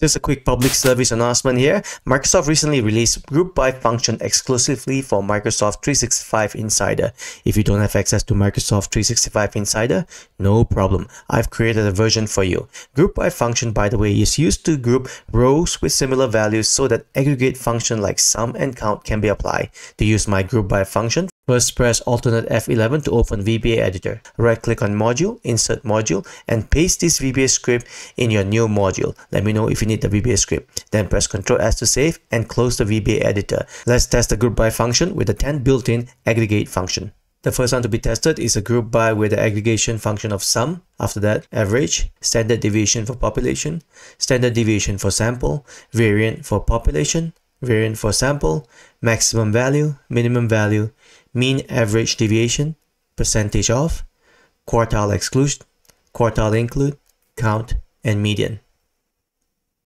Just a quick public service announcement here. Microsoft recently released group by function exclusively for Microsoft 365 Insider. If you don't have access to Microsoft 365 Insider, no problem. I've created a version for you. Group by function, by the way, is used to group rows with similar values so that aggregate function like sum and count can be applied. To use my group by function, First press alternate F11 to open VBA editor. Right click on module, insert module and paste this VBA script in your new module. Let me know if you need the VBA script. Then press Ctrl S to save and close the VBA editor. Let's test the group by function with the 10 built-in aggregate function. The first one to be tested is a group by with the aggregation function of sum. After that, average, standard deviation for population, standard deviation for sample, variant for population, variant for sample, maximum value, minimum value, mean average deviation, percentage of, quartile exclude, quartile include, count, and median.